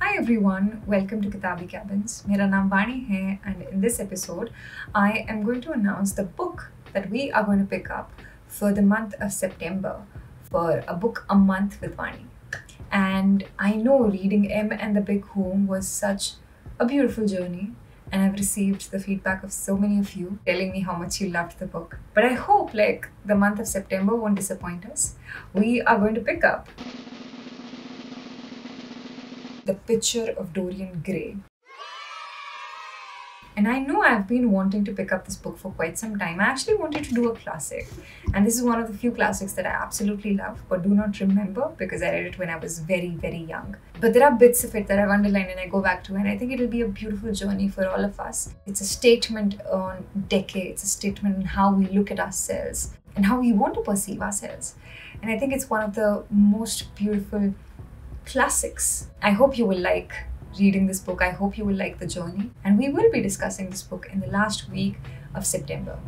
Hi everyone, welcome to Kitaabi Cabins. My name Vaani hai and in this episode I am going to announce the book that we are going to pick up for the month of September for a book a month with Vaani. And I know reading Em and the Big Hoom was such a beautiful journey and I've received the feedback of so many of you telling me how much you loved the book. But I hope like the month of September won't disappoint us. We are going to pick up the Picture of Dorian Gray. And I know I've been wanting to pick up this book for quite some time. I actually wanted to do a classic. And this is one of the few classics that I absolutely love, but do not remember because I read it when I was very, very young. But there are bits of it that I've underlined and I go back to, and I think it'll be a beautiful journey for all of us. It's a statement on decades, a statement on how we look at ourselves and how we want to perceive ourselves. And I think it's one of the most beautiful classics. I hope you will like reading this book. I hope you will like the journey. And we will be discussing this book in the last week of September.